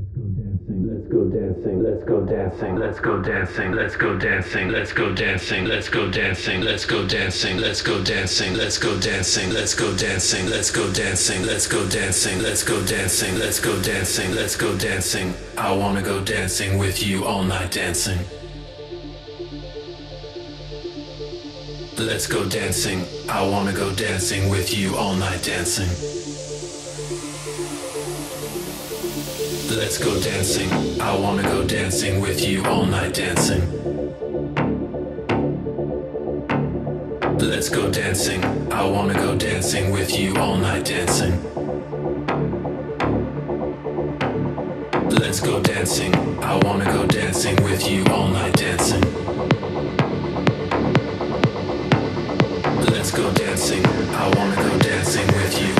Let's go dancing, let's go dancing, let's go dancing, let's go dancing, let's go dancing, let's go dancing, let's go dancing, let's go dancing, let's go dancing, let's go dancing, let's go dancing, let's go dancing, let's go dancing, let's go dancing, let's go dancing. I wanna go dancing with you all night dancing. Let's go dancing. I wanna go dancing with you all night dancing. Let's go dancing. I wanna go dancing with you all night dancing. Let's go dancing. I wanna go dancing with you all night dancing. Let's go dancing. I wanna go dancing with you all night dancing. Let's go dancing. I wanna go dancing with you